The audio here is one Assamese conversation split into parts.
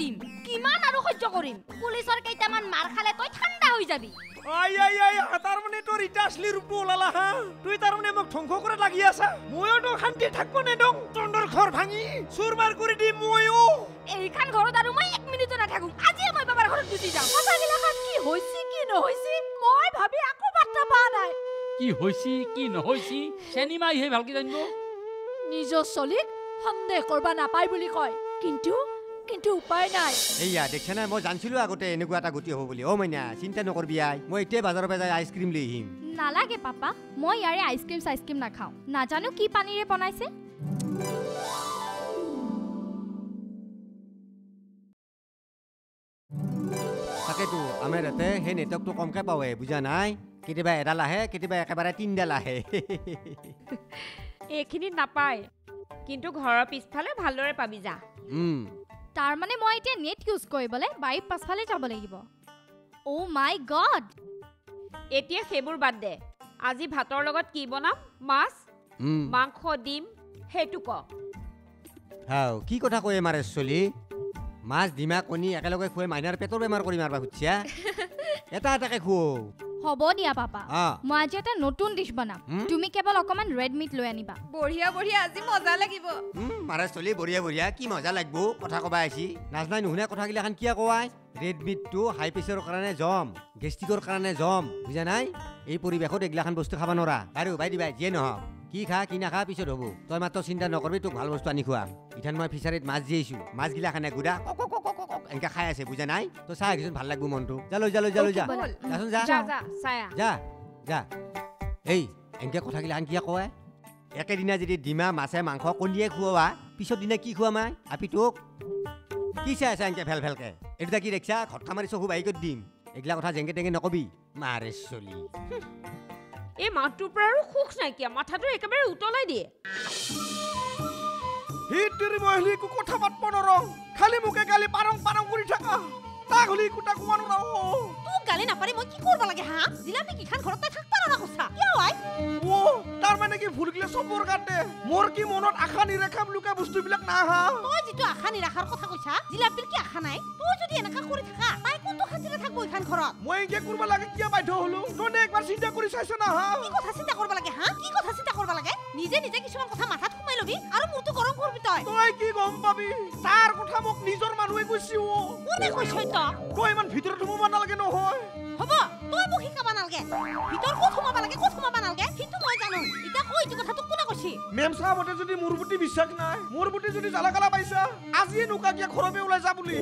দিম। কিমান আৰু সহ্য কৰিম? পুলিচৰ কেইটামান মাৰ খালে তই ঠাণ্ডা হৈ যাবি। আই আই আই তাৰ মানে তোৰ ইটা আছলি ৰূপটো ওলালা হা? তুই তাৰ মানে মোক ধ্বংস কৰা লাগি আছা। ময়ো শান্তি থাকিব নেদং। তন্দৰ ঘৰ ভাঙি চুৰ মাৰ কৰি দিম ময়ো এইখন ঘৰত আৰু মই এক মিনিটো নাথাকো। আজিয়ে মই বাবাৰ ঘৰত গুচি যাম কথাগিলাখান কি হৈছে কি নহৈছে মই ভাবি আকৌ বাৰ্তা পোৱা নাই। কি হৈছি কি নহৈছি? চেনিমাইহে ভালকে জানিব। নিজৰ চলিক সন্দেহ কৰবা নাপায় বুলি কয়। কিন্তু কিন্তু উপায় নাই। এইয়া দেখিছা নাই মই জানিছিলোঁ আগতে এনেকুৱা এটা গতি হ'ব বুলি। অ' মাইনা চিন্তা নকৰবি আই। মই এতিয়াই বাজাৰৰ পৰা যাই আইচক্ৰীম লৈ আহিম। নালাগে পাপা। মই ইয়াৰে আইচক্ৰীম চাইচক্ৰীম নাখাওঁ। নাজানো কি পানীৰে বনাইছে। তাকেতো আমাৰ ইয়াতে সেই নেটৱৰ্কটো কমকৈ পাৱে বুজা নাই? কেতিয়াবা এডাল আহে কেতিয়াবা একেবাৰে তিনিডাল আহে। এইখিনিত নাপায়। কিন্তু ঘৰৰ পিছফালে ভালদৰে পাবি যা। তাৰমানে মই এতিয়া নেট ইউজ কৰিবলৈ বাৰীৰ পাছফালে যাব লাগিব। অ' মাই গড এতিয়া সেইবোৰ বাদ দে। আজি ভাতৰ লগত কি বনাম? মাছ। মাংস দিম সেইটো ক। হাও কি কথা কৈ মাৰে চলি? মাছ ডিমা কণী একেলগে খুৱাই মাইনাৰ পেটৰ বেমাৰ কৰি মাৰবা খুজিছা? এটা এটাকে খুৱাও। হ'ব দিয়া পাপা। মই আজি এটা নতুন ডিছ বনাম? তুমি কেৱল অকণমান ৰেড মিট লৈ আনিবা। বঢ়িয়া বঢ়িয়া আজি মজা লাগিব। মাৰে চলি বঢ়িয়া বঢ়িয়া। কি মজা লাগব কথা কবা আহিছি নাজনাই নুশুনে কথাগিলাখান কিয় কোৱাই? ৰেড মিটটো হাই প্ৰেছাৰৰ কাৰণে জম গেষ্ট্ৰিকৰ কাৰণে জম বুজা নাই? এই পৰিৱেশত এইগিলাখান বস্তু খাব নোৱাৰা। বাৰু বাই দিবাই যিয়ে নহওক। কি খা কি নাখা পিছত হ'ব। তই মাত্ৰ চিন্তা নকৰবি তোক ভাল বস্তু আনি খুৱাম। ইথান মই ফিচাৰীত মাছ দি আহিছোঁ। মাছগিলাখানে গুড়া কক কক। এনেকৈ খাই আছে বুজা নাই? তই চাই আহিছোন ভাল লাগব মনটো। যা লৈ যা লৈ যা লৈ যা। যাচোন যা যা। যা এই এনেকে কথাগিলাখান কিয় কয় একেদিনা যদি ডিমা মাছে মাংস কণীয়ে খুওৱা পিছত দিনা কি খুৱাম আই? আপি তোক। কি চাই আছা এনেকে ভেল ভেলকে? এইটো কি দেখিছা? ঘটকা মাৰি চকু কৰি দিম। এইগিলা কথা জেংকে টেঙে নকবি। মাৰে চলি। এই মাহটোৰ পৰা আৰু সুখ নাইকিয়া। মাথাটো একেবাৰে উতলাই দিয়ে। হিতিৰি মই কথা পাতব নৰং খালি মোকে গালি পাৰং পাৰং কৰি থাকা তাক হলি একো তাক কোৱা নৰা তোক গালি নাপাৰি মই কি কৰিব লাগে হা জিলাপি কিখান ঘৰত তাই থাকবা নৰা কৈছা কিয় আই তাৰ মানে কি ভুল গিলা চবৰ কাৰণে? মোৰ কি মনত আশা নিৰাশা লুকা বস্তুবিলাক নাহা তই যিটো আশা নিৰাশাৰ কথা কৈছা জিলাপিৰ কি আশা নাই? তই যদি এনেকা কৰি থাকা তাই কোনটো শান্তিৰে থাকব এইখান ঘৰত? মই এনেকে কৰিব লাগে কিয় বাধ্য হলো? তই একবাৰ চিন্তা কৰি চাইছ না হা? কি কথা চিন্তা কৰিব লাগে হা? কি কথা চিন্তা কৰিব লাগে? নিজে নিজে কিছুমান কথা মাথাত সোমাই লবি আৰু মোৰটো গৰম কৰবি তই। তই কি গম পাবি? তাৰ কথা মোক নিজৰ মানুহে কৈছি অ। কোনে কৈছ তই তই ইমান ভিতৰত সোমাব নালাগে নহয়। হ'ব তই মোক শিকাব নালাগে। ভিতৰ ক'ত সোমাব লাগে ক'ত সোমাব নালাগে? সেইটো মই জানো। এতিয়া কৈ এইটো কথা তোক কোনে কৈছি? মেম চাহাবতে যদি মোৰ প্ৰতি বিশ্বাস নাই মোৰ প্ৰতি যদি জ্বালা কালা পাইছা আজিয়ে ঘৰৰ পৰা ওলাই যা বুলি।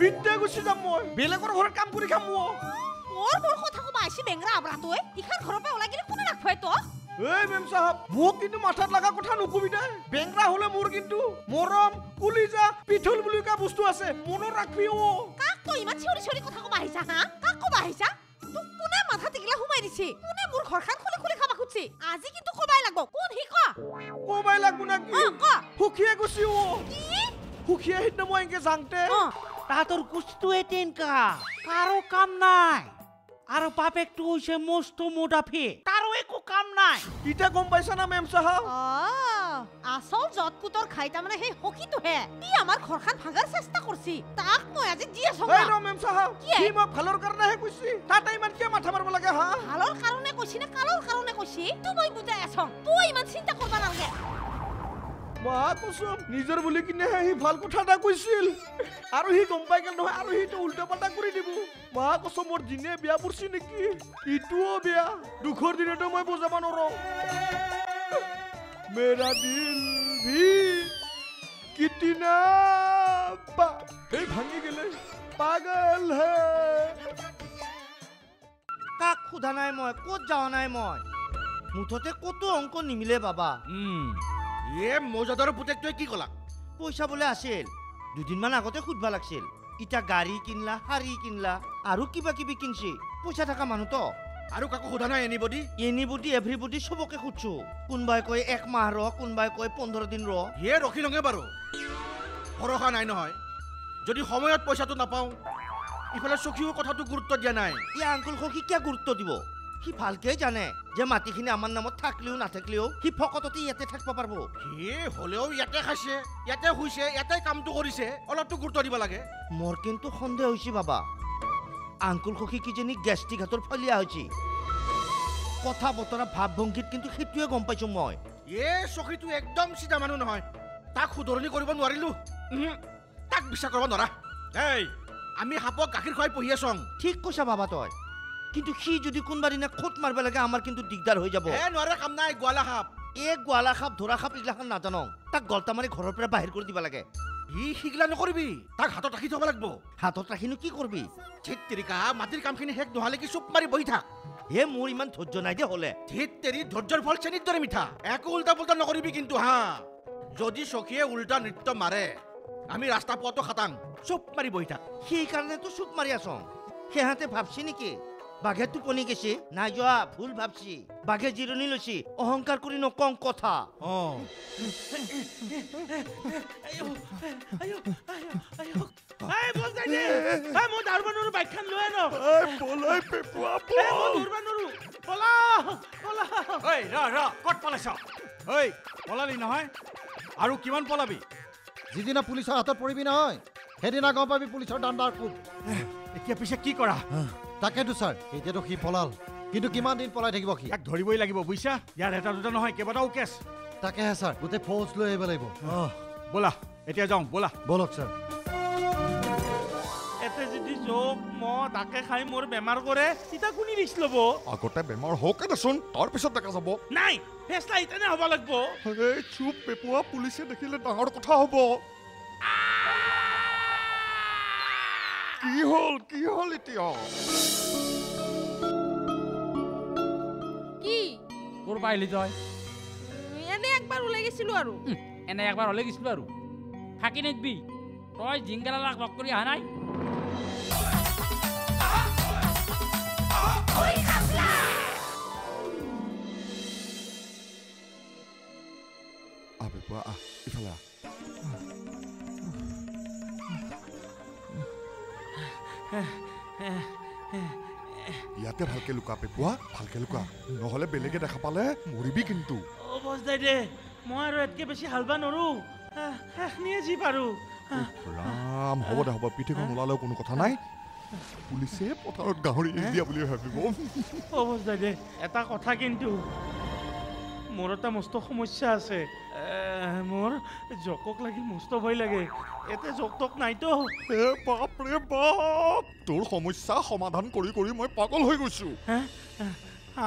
বিদ্যা গুচি যাম মই। বেলেগৰ ঘৰত কাম কৰি খাম মই। মোৰ মোৰ কথা কবা আহিছি বেংৰা আবৰা তই ইখান ঘৰৰ পৰা ওলাই গেলি কোনে ৰাখবাই তই এই মেম চাহাব মোক কিন্তু মাথাত লগা কথা নকবি বেংৰা হলে মোৰ কিন্তু মৰম কুলিজা পিঠল বুলি কোৱা বস্তু আছে মনত ৰাখবি অ। কাক তই ইমান চিঞৰি চিঞৰি কথা কবা আহিছা হা? কাক কবা আহিছা? তোক কোনে মাথাত এগিলা সোমাই দিছে? কোনে মোৰ ঘৰখন খুলি খুলি খাবা খুজিছে? আজি কিন্তু কবাই লাগব। কোন সি ক কবাই লাগব অ, ক। সুখীয়ে গুচি অ। কি? সুখীয়ে সিদিনা মই এনেকে যাওঁতে অ। তাহাঁতৰ কুচটোৱে তেনেকা কাৰো কাম নাই। আৰু বাপেকটো হৈছে মস্ত মোদাফি তাৰো নাই। এতিয়া গম পাইছা না মেম চাহাব অ, আচল জত পুতৰ খাই তাৰমানে সেই সখীটোহে। ই আমাৰ ঘৰখন ভাঙাৰ চেষ্টা কৰছি। তাক মই আজি দি আছো এই ৰ মেম চাহাব কি? সি মোক ভালৰ কাৰণেহে কৈছি। তাতে ইমান কিয় মাথা মাৰিব লাগে হা? ভালৰ কাৰণে কৈছি নে কালৰ কাৰণে কৈছি? তো মই বুজাই আছো। তই ইমান চিন্তা কৰবা নালাগে। মা কচম নিজৰ বুলি কিনেহে সি ভাল কথা এটা কৈছিল। আৰু সি গম পাই গেল নহয় আৰু সিটো উল্টা পাল্টা কৰি দিব। মা কচম মোৰ দিনে বিয়া পৰছি নেকি? ইটোও বেয়া। দুখৰ দিনতো মই বুজাব নোৱাৰো। মেৰা দিল ভি কিতিনা পা। এই ভাঙি গেলে পাগল হে। কাক সোধা নাই মই? ক'ত যোৱা নাই মই? মুঠতে ক'তো অংক নিমিলে বাবা। এ মৌজাদাৰৰ পুতেকটোৱে কি ক'লা? পইচা বোলে আছিল। দুদিনমান আগতে সুধবা লাগছিল। ইটা গাড়ী কিনলা শাৰী কিনলা আৰু কিবা কিবি কিনছি। পইচা থকা মানুহতো আৰু কাকো সোধা নাই এনিবডি এনিবডি এভৰিবডি চবকে সুধছো। কোনোবাই কয় এক মাহ ৰ কোনোবাই কয় পোন্ধৰ দিন ৰ। সিয়ে ৰখি লঙে বাৰু। ভৰসা নাই নহয়। যদি সময়ত পইচাটো নাপাওঁ ইফালে চখীও কথাটো গুৰুত্ব দিয়া নাই। এই আংকুল সখী কিয় গুৰুত্ব দিব? সি ভালকেই জানে যে মাটিখিনি আমাৰ নামত থাকলেও নাথাকলেও সি ফকততে ইয়াতে থাকিব পাৰিব। সি হ'লেও ইয়াতে খাইছে ইয়াতে শুইছে ইয়াতে কামটো কৰিছে অলপতো গুৰুত্ব দিব লাগে। মোৰ কিন্তু সন্দেহ হৈছে বাবা। আংকুল সখী কিজানি গেষ্টিক হাতৰ ফলীয়া হৈছে। কথা বতৰা ভাৱ ভংগীত কিন্তু সেইটোৱে গম পাইছো মই। এ চকীটো একদম চিধা মানুহ নহয়। তাক শুধৰণি কৰিব নোৱাৰিলো। তাক বিশ্বাস কৰিব নোৱাৰা। এই আমি সাপক গাখীৰ খুৱাই পঢ়ি আছোঁ। ঠিক কৈছা বাবা তই। কিন্তু সি যদি কোনোবা দিনা খুট মাৰিব লাগে আমাৰ কিন্তু দিগদাৰ হৈ যাব। এ নোৱাৰে কাম নাই গোৱালা সাপ এই গোৱালা সাপ ধৰা সাপ এইগিলাখন নাজানো। তাক গল্টা মাৰি ঘৰৰ পৰা বাহিৰ কৰি দিব লাগে। সি সিগিলা নকৰিবি। তাক হাতত ৰাখি থ'ব লাগিব। হাতত ৰাখিনো কি কৰবি? ধেত তেৰিকা মাটিৰ কামখিনি শেষ নোহোৱালে কি চুপ মাৰি বহি থাক। হে মোৰ ইমান ধৈৰ্য নাই দে হ'লে। ধেত তেৰি ধৈৰ্যৰ ফল চেনিৰ দৰে মিঠা। একো উল্টা পুল্টা নকৰিবি কিন্তু হা। যদি চকীয়ে উল্টা নৃত্য মাৰে আমি ৰাস্তা পোৱাটো খাটাং। চুপ মাৰি বহি থাক। সেইকাৰণেতো চুপ মাৰি আছ। সিহঁতে ভাবছি নেকি? বাঘে টোপনি গেছি নাই যোৱা ভুল ভাবছি। বাঘে জিৰণি লৈছি অহংকাৰ কৰি নকওঁ কথা। অঁ। ঐ ৰ ৰ ক'ত পলাইছ? ঐ পলালি নহয়। আৰু কিমান পলাবি? যিদিনা পুলিচৰ হাতত পৰিবি নহয় সেইদিনা গম পাবি পুলিচৰ দাণ্ডাৰ কোব এতিয়া পিছে কি কৰা? তাকেতো ছাৰ এতিয়াতো সি পলাল। কিন্তু কিমান দিন পলাই থাকিব সি? ইয়াক ধৰিবই লাগিব বুজিছা? ইয়াৰ এটা দুটা নহয় কেইবাটাও কেছ। তাকেহে ছাৰ গোটেই ফৌজ লৈ আহিব লাগিব। ব'লা এতিয়া যাওঁ ব'লা। বলক ছাৰ। এতে যদি জোক মহ তাকে খাই মোৰ বেমাৰ কৰে তেতিয়া কোনে ৰিক্স ল'ব? আগতে বেমাৰ হওকে দেচোন তাৰপিছত দেখা যাব। নাই ফেচলা ইতেনে হ'ব লাগিব। এই চুপ পেপুৱা পুলিচে দেখিলে ডাঙৰ কথা হ'ব। কি হ'ল কি হ'ল এতিয়া? কি? ক'ৰ পৰা আহিলি তই? এনে একবাৰ ওলাই গৈছিলো আৰু। এনে একবাৰ হ'লে গৈছিলোঁ আৰু। থাকি নিদিবি। তই জিংগেলালাক লগ কৰি অহা নাই? আহ ইফালে আহ। ভালকে লুকা পেপুৱা ভালকে লুকা। নহ'লে বেলেগে দেখা পালে মৰিবি কিন্তু। দে মই আৰু এতকে বেছি হালবা নৰো। শেষনিয়ে যি পাৰোঁ। ৰাম হ'ব দে হ'ব পিঠিখন ওলালেও কোনো কথা নাই। পুলিচে পথাৰত গাহৰি দিয়া বুলি ভাবিব। দে এটা কথা কিন্তু। মোৰ এটা মস্ত সমস্যা আছে। মোৰ জকক লাগি মস্ত ভয় লাগে। এতে জক তক নাইতো হে বাপ ৰে বাপ! তোৰ সমস্যা সমাধান কৰি কৰি মই পাগল হৈ গৈছো?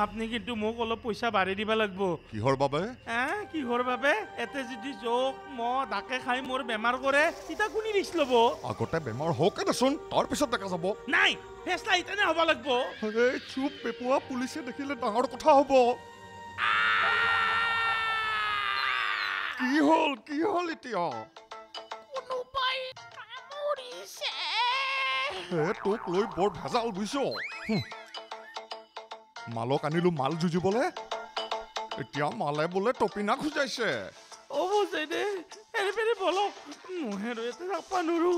আপুনি কিন্তু মোক অলপ পইচা বাঢ়ি দিব লাগিব। কিহৰ বাবে? কিহৰ বাবে? এতে যদি জোক মহ ডাকে খাই মোৰ বেমাৰ কৰে তেতিয়া কোনে ৰিক্স ল'ব? আগতে বেমাৰ হওকে দেচোন তাৰপিছত দেখা যাব। নাই ফেচলা ইতেনে হ'ব লাগিব। চুপ পেপুৱা পুলিচে দেখিলে ডাঙৰ কথা হ'ব। কি হ'ল কি হ'ল এতিয়া হে তোক লৈ বৰ ভেজাল বুজিছ। মালক আনিলো মাল যুঁজিবলে। এতিয়া মালে বোলে টপিনা খুজাইছে হ'ব দে ইয়াতে যাবা নোৱাৰো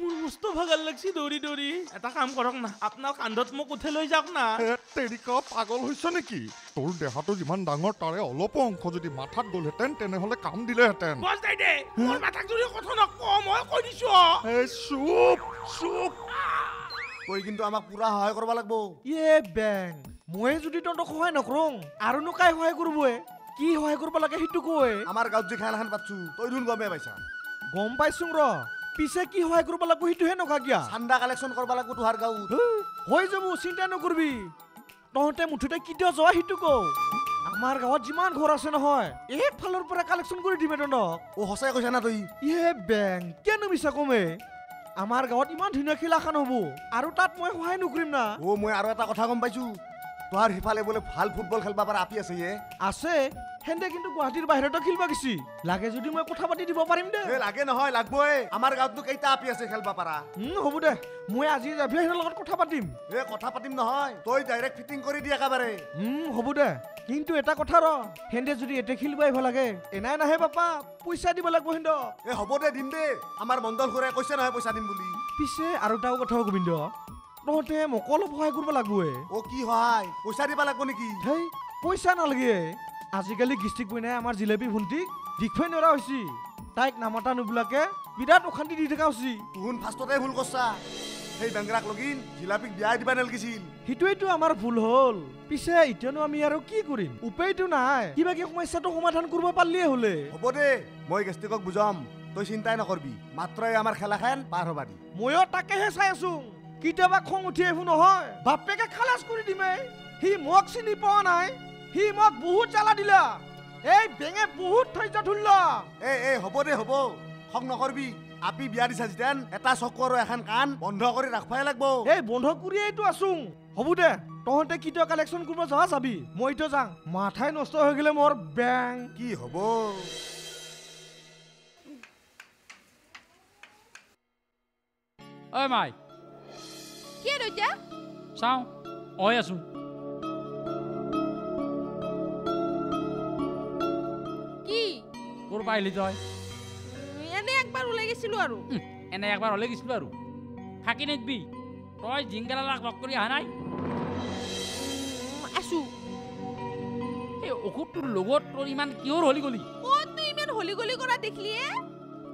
মোৰ মস্ত ভাগাৰ লাগছি দৌৰি দৌৰি। এটা কাম কৰক না আপোনাৰ কান্ধত মোক উঠাই লৈ যাওক না। তেৰিকা পাগল হৈছ নেকি? তোৰ দেহাটো যিমান ডাঙৰ তাৰে অলপ অংশ যদি মাথাত গ'লহেঁতেন তেনেহ'লে কাম দিলেহেঁতেন। তই কিন্তু আমাক পুৰা সহায় কৰিব লাগিব। ইয়ে বেং মই যদি তহঁতক সহায় নকৰোঁ আৰুনো কাই সহায় কৰিবয়ে? কি সহায় কৰিব লাগে সেইটো কৈ আমাৰ গাঁৱত যে খেল এখন পাতছো তই দেখোন গমে পাইছা। গম পাইছো ৰ। পিছে কি সহায় কৰিব লাগিব সেইটোহে নকা কিয়া চান্দা কালেকশ্যন কৰিব লাগিব তোহাৰ গাঁৱত। হৈ যাব চিন্তা নকৰিবি। তহঁতে মুঠতে কেতিয়া যোৱা সেইটো কওঁ। আমাৰ গাঁৱত যিমান ঘৰ আছে নহয় একফালৰ পৰা কালেকশ্যন কৰি দিমে তহঁতক। অ সঁচাই কৈছা না তই? ইয়ে বেং কেনো মিছা কমে? আমাৰ গাঁৱত ইমান ধুনীয়া খেলাখন হ'ব আৰু তাত মই সহায় নকৰিম না। অ মই আৰু এটা কথা গম পাইছো। তোহাৰ সিফালে বোলে ভাল ফুটবল খেলবা পাৰা আপি আছে ইয়ে আছে সেন্দে কিন্তু গুৱাহাটীৰ বাহিৰতো খেলিব গেছি। লাগে যদি মই কথা পাতি দিব পাৰিম দে। লাগে নহয় লাগবই। আমাৰ গাঁৱতনো কেইটা আপি আছে খেলবা পাৰা। হ'ব দে মই আজি যাবি সিহঁতৰ লগত কথা পাতিম। এ কথা পাতিম নহয় তই ডাইৰেক্ট ফিটিং কৰি দি একেবাৰে। হ'ব দে কিন্তু এটা কথা ৰ সেন্দে যদি এতে খেলিব আহিব লাগে এনাই নাহে বাপা পইচা দিব লাগিব সেন্দ এ হ'ব দে দিম দে। আমাৰ মণ্ডল খুৰাই কৈছে নহয় পইচা দিম বুলি। পিছে আৰু এটাও কথা গোবিন্দ। তহঁতে মোক অলপ সহায় কৰিব লাগব অ কি সহায় পইচা দিব লাগব নেকি? হেই পইচা নালাগে। আজিকালি গিষ্টিক বইনাই আমাৰ জিলেপি ভণ্টিক দেখুৱাই নৰা হৈছি। তাইক নামাতা নুবুলাকে বিৰাট অশান্তি দি থকা হৈছি। তুহুন ফাৰ্ষ্টতে ভুল কৰছা। সেই বেংগৰাক লগিন জিলাপিক বিয়া দিবা নালগিছিল। সেইটোৱেতো আমাৰ ভুল হ'ল। পিছে এতিয়ানো আমি আৰু কি কৰিম? উপায়তো নাই। কিবা কি সমস্যাটো সমাধান কৰিব পাৰিলেই হ'লে। হ'ব দে মই গেষ্টিকক বুজাম। তই চিন্তাই নকৰবি। মাত্ৰ এই আমাৰ খেলাখন পাৰ হ'বা দি ময়ো তাকেহে চাই আছো। কেতিয়াবা খং উঠি আহিব নহয়। বাপেকে খালাচ কৰি দিমে। সি মোক চিনি পোৱা নাই। সি মোক বহুত জ্বালা দিলা। এই বেঙে বহুত ধৈৰ্য ধৰিলা। এ এ হ'ব দে হ'ব। খং নকৰবি। আপি বিয়া দিছা যেতেন এটা চকু আৰু এখন কাণ বন্ধ কৰি ৰাখবাই লাগব। এই বন্ধ কৰিয়েইতো আছো। হ'ব দে। তহঁতে কেতিয়া কালেকশ্যন কৰিব যোৱা চাবি মইতো যাওঁ মাথাই নষ্ট হৈ গ'লে মোৰ বেং। কি হ'ব? ঐ মাই। আৰু এতিয়া চাওঁ অই আছো কি ক'ৰ পৰা আহিলি তই এনে একবাৰ ওলাই গৈছিলো আৰু উম, এনে একবাৰ হ'লে গৈছিলো আৰু ফাঁকি নিদিবি তই জিংগেলালাক লগ কৰি অহা নাই আছো সেই ঔষধটোৰ লগত তোৰ ইমান কিহৰ হলি গলি ক'তনো ইমান হলি গলি কৰা দেখিলিয়ে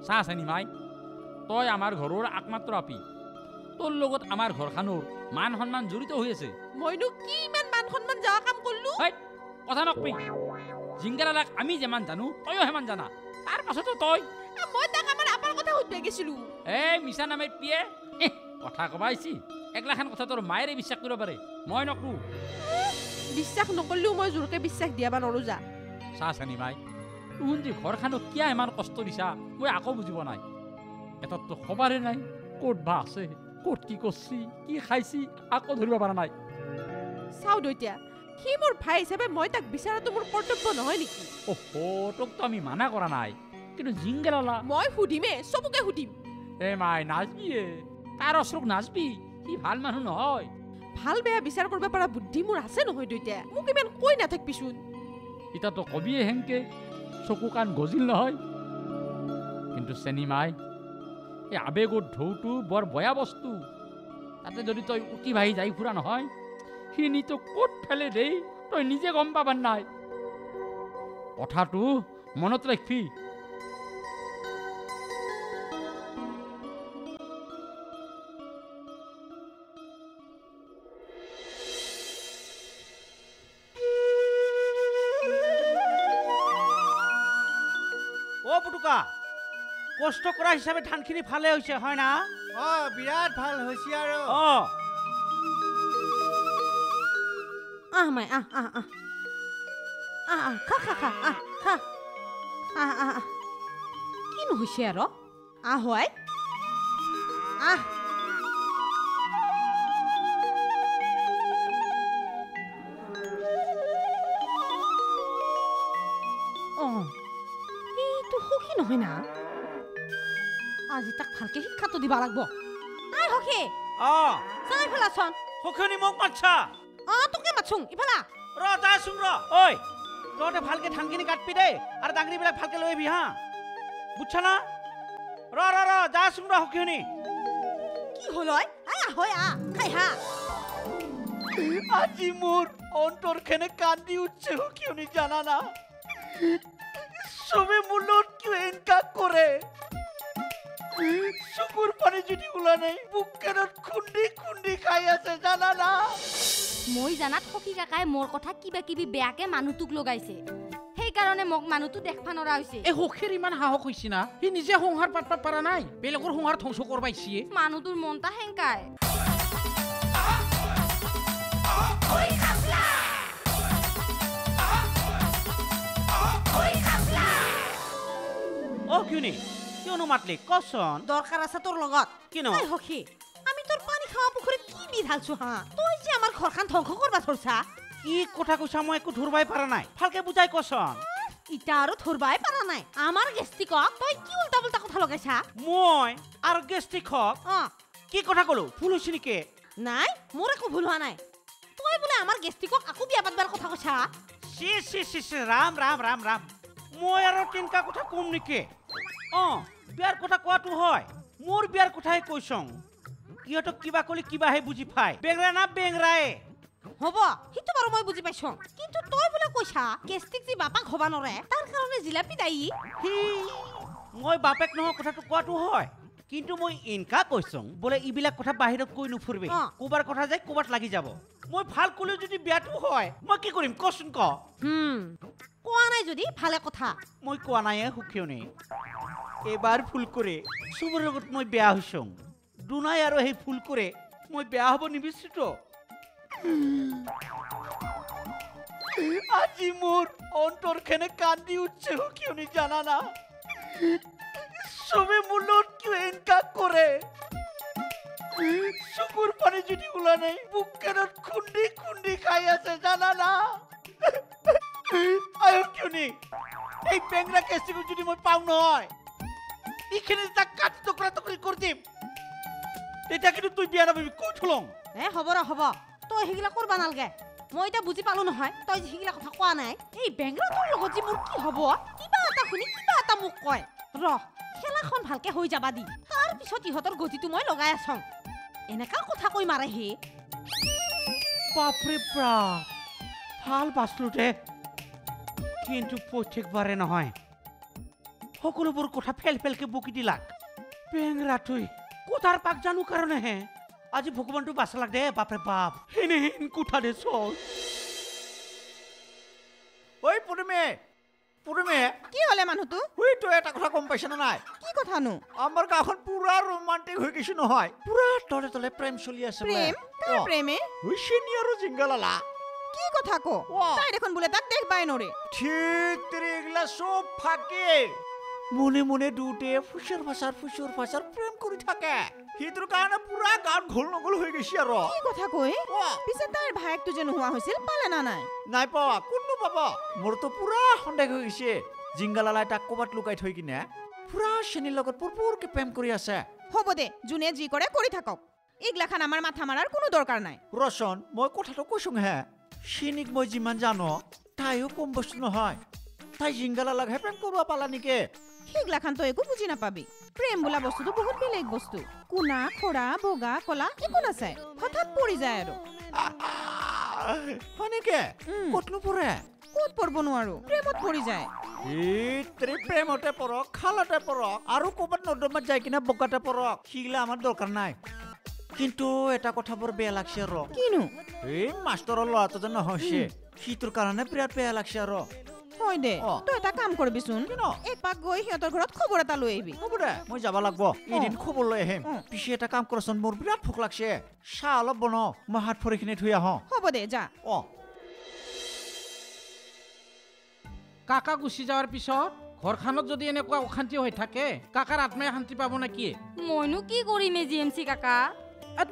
চা চেনি মাই তই আমাৰ ঘৰৰ একমাত্ৰ আপি তোৰ লগত আমাৰ ঘৰখনৰ মান সন্মান জড়িত হৈ আছে। মইনো কি ইমান মান সন্মান যোৱা কাম কৰিলো? হেই, কথা নকবি। জিংগেলালাক আমি যিমান জানো তয়ো সিমান জানা। তাৰ পাছতো তই। মই তাক আমাৰ আপাৰ কথা সুধিব গৈছিলো এই মিছা নামে পিয়ে। কথা কবা আহিছি একলাখান কথা তোৰ মায়েৰে বিশ্বাস কৰিব পাৰে। মই নকৰো। বিশ্বাস নকৰিলেও মই জোৰকে বিশ্বাস দিয়াবা নোৱাৰো যা। চা চেনি মাই। তুহুন যে ঘৰখনক কিয় ইমান কষ্ট দিছা মই আকৌ বুজিব নাই। এটাততো খবাৰে নাই ক'ত বা আছে। ক'ত কি কৰছি কি খাইছি আকৌ ধৰিব পৰা নাই। চাওঁ দৈতিয়া সি মোৰ ভাই হিচাপে মই তাক বিচৰাটো মোৰ কৰ্তব্য নহয় নেকি? অহ তোকতো আমি মানা কৰা নাই কিন্তু জিংগেলালা মই সুধিমে চবকে সুধিম। এ মাই নাচবিয়ে তাৰ অশ্ৰুক নাচবি সি ভাল মানুহ নহয়। ভাল বেয়া বিচাৰ কৰিব পৰা বুদ্ধি মোৰ আছে নহয় দৈতিয়া মোক ইমান কৈ নাথাকবিচোন। ইতাতো কবিয়ে হেংকে চকু কাণ গজিল নহয়। কিন্তু চেনি মাই এই আৱেগৰ ঢৌটো বৰ বেয়া বস্তু। তাতে যদি তই উটি ভাহি যাই ফুৰা নহয় সি নিতো ক'ত ফেলে দেই তই নিজে গম পাবাৰ নাই। কথাটো মনত ৰাখবি। অ পুটুকা কষ্ট কৰা হিচাপে ধানখিনি ভালে হৈছে হয় না? অ বিৰাট ভাল হৈছে আৰু। অ। আহ মাই আহ আহ আহ। আহ আহ খা খা খা আহ খা। আহ আহ আহ। কিনো হৈছে আৰু? আহ হয়। আহ। ভালকে শিক্ষাটো দিবা লাগব। আই সখী অ। চাই ফেলাচোন সখী মোক মাতছা। অ তোকে মাতছোং ইফালা ৰ যাচোন ৰ। ঐ তহঁতে ভালকে ধানখিনি কাটবি দেই আৰু ডাঙৰিবিলাক ভালকে লৈ আহিবি হা। বুজছা না? ৰ ৰ ৰ যাচোন ৰ সখী কি হ'ল ঐ? আহ হয় আহ খাই হা। আজি মোৰ অন্তৰখনে কান্দি উঠছে সখী জানা না? চবে মোৰ লগত কিয় এনেকা কৰে? চকুৰ পানী যদি ওলা নাই বুকেনত খুন্দি খুন্দি খাই আছে জানা না মই জানাত সখী কাকাই মোৰ কথা কিবা কিবি বেয়াকে মানুহটোক লগাইছে। সেইকাৰণে মোক মানুহটো দেখবা নৰা হৈছে। এই সখীৰ ইমান সাহস হৈছে না সি নিজে সংসাৰ পাতবা পাৰা নাই বেলেগৰ সংসাৰ ধ্বংস কৰবা আহিছে মানুহটোৰ মনটা হেংকাই অ কিয়নি কিয়নো মাতলি কচোন। দৰকাৰ আছে তোৰ লগত। কিনো? আই সখী আমি তোৰ পানী খাৱা পুখুৰীত কি বিধালছো হা? তই যে আমাৰ ঘৰখন ধ্বংস কৰবা ধৰছা। কি কথা কৈছা মই একো ধৰবাই পাৰা নাই। ভালকে বুজাই কচোন। ইটা আৰু ধৰবাই পাৰা নাই। আমাৰ গেষ্টিকক তই কি উল্টা পুল্টা কথা লগাইছা? মই আৰু গেষ্টিক হক অ। কি কথা কলো? ভুল হৈছে নেকি? নাই মোৰ একো ভুল হোৱা নাই। তই বোলে আমাৰ গেষ্টিকক আকৌ বিয়া পাতবাৰ কথা কৈছা? চি চি চি ৰাম ৰাম ৰাম ৰাম। মই আৰু তেনেকা কথা কম নেকি? অ। বিয়াৰ কথা কোৱাটো হয়। মোৰ বিয়াৰ কথাই কৈছং সিহঁতক কিবা ক'লে কিবাহে বুজি পায়। বেংৰা না বেংৰাই হ'ব সেইটো বাৰু মই বুজি পাইছো। কিন্তু তই বোলে কৈছা কেষ্টিক যি বাপাক হবা নৰে তাৰ কাৰণে জিলাপি দায়ী। মই বাপেক নহয় কথাটো কোৱাটো হয়। কিন্তু মই এনেকা কৈছোঁ বোলে এইবিলাক কথা বাহিৰত কৈ নুফুৰিবি। ক'বাৰ কথা যায় ক'বাত লাগি যাব। মই ভাল ক'লেও যদি বেয়াটো হয় মই কি কৰিম? কচোন ক। হুম কোৱা নাই যদি ভালে কথা। মই কোৱা নাই সুখীয়নি এইবাৰ ফুল কৰে চবৰে লগত মই বেয়া হৈছোঁ। দুনাই আৰু সেই ফুল কৰে মই বেয়া হ'ব নিবিচাৰিতো আজি মোৰ অন্তৰখনে কান্দি উঠছে সুখীয়নি জানা না? চবে মোৰ লগত কিয় এনেকা কৰে? চকুৰ পানী যদি ওলা নাই বুকেনত খুন্দি খুন্দি খাই আছে জানা না? আয়ো কিয়নি, এই বেংৰা কেঁচিটো যদি মই পাওঁ নহয়। এইখিনি তাক কাটি টুকুৰা টুকুৰি কৰি দিম তেতিয়া কিন্তু তুই বিয়া নাপাবি কৈ থলং এ হ'ব ৰ হ'ব তই সেইগিলা কৰবা নালগে মই এতিয়া বুজি পালো নহয় তই সেইগিলা কথা কোৱা নাই এই বেংগলোৰৰ লগত যে মোৰ কি হ'ব কিবা এটা শুনি কিবা এটা মোক কয় ৰ খেলাখন ভালকে হৈ যাবা দি তাৰ পিছত ইহঁতৰ গতিটো মই লগাই আছং এনেকা কথা কৈ মাৰে সি বাপৰে বাপ ভাল বাচলো দে কিন্তু প্ৰত্যেকবাৰে নহয় সকলোবোৰ কথা ফেল ফেলকে বকি দিলাক বেংৰাটোই কোঠাৰ পাক জানো কাৰণেহে? আজি ভগৱানটো বাচালাক দে বাপৰে বাপ। হেনে হেন কোঠা দে চল। ঐ পুৰুমে পুৰুমে কি হ'লে মানুহটো? ঐ তই এটা কথা গম পাইছ নাই? কি কথানো? আমাৰ গাঁওখন পুৰা ৰোমান্টিক হৈ গৈছে নহয়। পুৰা তলে তলে প্ৰেম চলি আছে। প্ৰেম? কাৰ। প্ৰেমে? চেনি আৰু জিংগালালা? কি কথা ক? তাই দেখোন বোলে তাক দেখবাই নৰে। ঠিক তেৰে এগিলা চব ফাকে মনে মনে দুটে ফুচৰ ফাচাৰ ফুচৰ ফাচাৰ প্ৰেম কৰি থাকে। সেইটোৰ কাৰণে পুৰা গাঁৱত ঘোল নগোল হৈ গৈছে আৰু কি কথা কৈ পিছে তাইৰ ভায়েকটো যে নোহোৱা হৈছিল পালে না নাই? নাই পোৱা কোননো পাব? মোৰতো পুৰা সন্দেহ হৈ গৈছে। জিংগালালাই তাক ক'ৰবাত লুকাই থৈ কিনে পুৰা চেনীৰ লগত পুৰপুৰকে প্ৰেম কৰি আছে। হ'ব দে যোনে যি কৰে কৰি থাকক। এইগিলাখান আমাৰ মাথা মাৰাৰ কোনো দৰকাৰ নাই। ৰচন মই কথাটো কৈছোং হে। চেনীক মই যিমান জানো তাইও কম বস্তু নহয়। তাই জিংগালালাকহে প্ৰেম কৰিব পালা নেকি? সেইগিলাখান তই একো বুজি নাপাবি। প্ৰেম বোলা বস্তুটো বহুত বেলেগ বস্তু। কোনা খৰা বগা কলা একো নাচায়। হঠাৎ পৰি যায় আৰু। ক'ত পৰিব নোৱাৰো? প্ৰেমত পৰি যায়। ইত্ৰি প্ৰেমতে পৰক খালতে পৰক আৰু ক'ৰবাত নৰ্দমাত যাই কিনে বগাতে পৰক। সিগিলা আমাৰ দৰকাৰ নাই। কিন্তু এটা কথা বৰ বেয়া লাগছে আৰু কিনো? এই মাষ্টৰৰ ল'ৰাটো যে নহৈছে সিটোৰ কাৰণে বিৰাট বেয়া লাগছে আৰু হয় দে? তই এটা কাম কৰিবিচোন এপাক গৈ সিহঁতৰ ঘৰত খবৰ এটা লৈ আহিবি। হ'ব দে মই যাব লাগব। এদিন খবৰ লৈ আহিম। পিছে এটা কাম কৰচোন মোৰ বিৰাট ভোক লাগছে। চাহ অলপ বনাও মই হাত ভৰিখিনি ধুই আহোঁ। হ'ব দে যা। অ। কাকা গুচি যোৱাৰ পিছত ঘৰখনত যদি এনেকুৱা অশান্তি হৈ থাকে কাকাৰ আত্মাই শান্তি পাব নেকি মইনো কি কৰিম জি এম চি কাকা?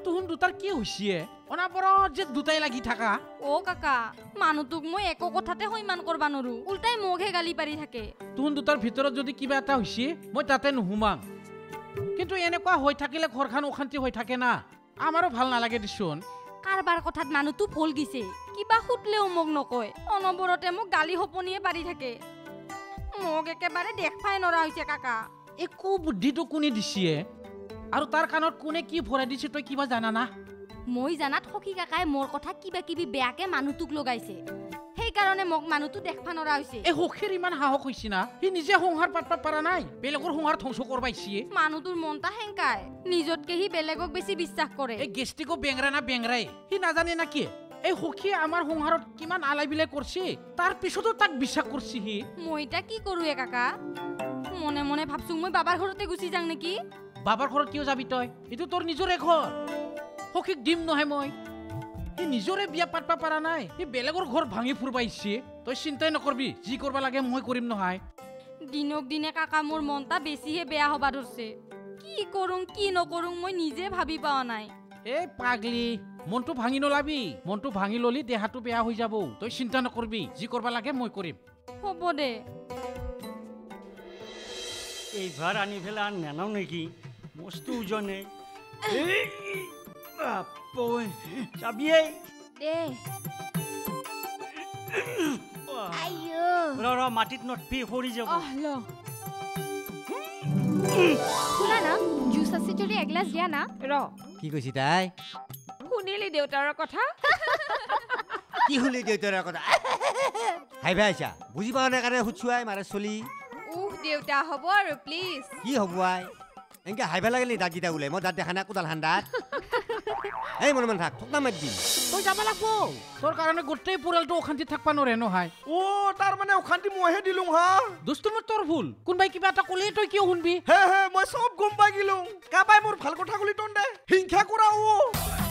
তোহন দুটাৰ কি হৈছে অনাবৰত যে দুটাই লাগি থাকা। অ কাকা মানুহটোক মই একো কথাতে কৰবা নৰো। উল্টাই মোকহে গালি পাৰি থাকে। তোহন দুটাৰ ভিতৰত যদি কিবা এটা হৈছে মই তাতে নুসুমাং। কিন্তু এনেকুৱা হৈ থাকিলে ঘৰখন অশান্তি হৈ থাকে না। আমাৰো ভাল নালাগে দেচোন। কাৰবাৰ কথাত মানুহটো ভুল গিছে। কিবা সুতলেও মোক নকয়। অনবৰতে মোক গালি সপনিয়ে পাৰি থাকে। মোক একেবাৰে দেখবাই নৰা হৈছে কাকা। একো বুদ্ধিটো কোনে দিছে আৰু তাৰ কাণত কোনে কি ভৰাই দিছে তই কিবা জানা না? মই জানাত সখী কাকাই মোৰ কথা কিবা কিবি বেয়াকে মানুহটোক লগাইছে। সেইকাৰণে মোক মানুহটো দেখবা নৰা হৈছে। এই সখীৰ ইমান সাহস হৈছে না? সি নিজে সংসাৰ পাতবা পাৰা নাই। বেলেগৰ সংসাৰ ধ্বংস কৰবাইছে। মানুহটোৰ মনটা হেংকাই নিজতকে সি বেলেগক বেছি বিশ্বাস কৰে। এই গেষ্টিকো বেংৰা না বেংৰাই? সি নাজানে না কি? এই সখীয়ে আমাৰ সংসাৰত কিমান আলাই বিলাই কৰছে? তাৰ পিছতো তাক বিশ্বাস কৰছে সি। মই এতিয়া কি কৰো এ কাকা? মনে মনে ভাবছো মই বাবাৰ ঘৰতে গুচি যাওঁ নেকি? বাবাৰ ঘৰত কিয় যাবি তই? এইটো তোৰ নিজৰে ঘৰ। সখীক দিম নহয় মই। সি নিজৰে বিয়া পাতবা পাৰা নাই। সি বেলেগৰ ঘৰ ভাঙি ফুৰবা আহিছে তই চিন্তাই নকৰবি যি কৰবা লাগে মই কৰিম নহয়। দিনক দিনে কাকা মোৰ মনটা বেছিহে বেয়া হবা ধৰছে। কি কৰোঁ কি নকৰোঁ মই নিজে ভাবি পোৱা নাই। এই পাগলি মনটো ভাঙি নলাবি। মনটো ভাঙি ললি দেহাটো বেয়া হৈ যাব। তই চিন্তা নকৰবি যি কৰবা লাগে মই কৰিম। হ'ব দে। এইবাৰ আনি পেলাই আন নেনাও নেকি? মস্তো ওজনে চাবিয়েই দে ৰ ৰ মাটিত নটপি সৰি যাব শুনা না জুচ আছে যদি এগিলাচ দিয়া না ৰ কি কৈছি তাই শুনিলি দেউতাৰৰ কথা কি শুনি দেউতাৰ কথা হাই ভাই আইছা বুজি পোৱা নাই কাৰণে সুধছোৱাই মাৰে চলি উহ দেউতা হ'ব আৰু প্লিজ কি হ'ব আই এনেকে হাইবা লাগিল নি দাঁতকেইটা ওলাই মই দাঁত দেখা নাই কোদাল খান দাঁত এই মনে মনে থাক ঠোক নামাৰি দিম তই যাব লাগব তোৰ কাৰণে গোটেই পৰিয়ালটো অশান্তিত থাকবা নোৱাৰে নহয় অ তাৰ মানে অশান্তি মইহে দিলো হা দোস্ত মোৰ তোৰ ভুল কোনোবাই কিবা এটা ক'লেই তই কিয় শুনবি হে হে মই চব গম পাই গিলো কাবাই মোৰ ভাল কথা কলি তন্দে হিংসা কৰা অ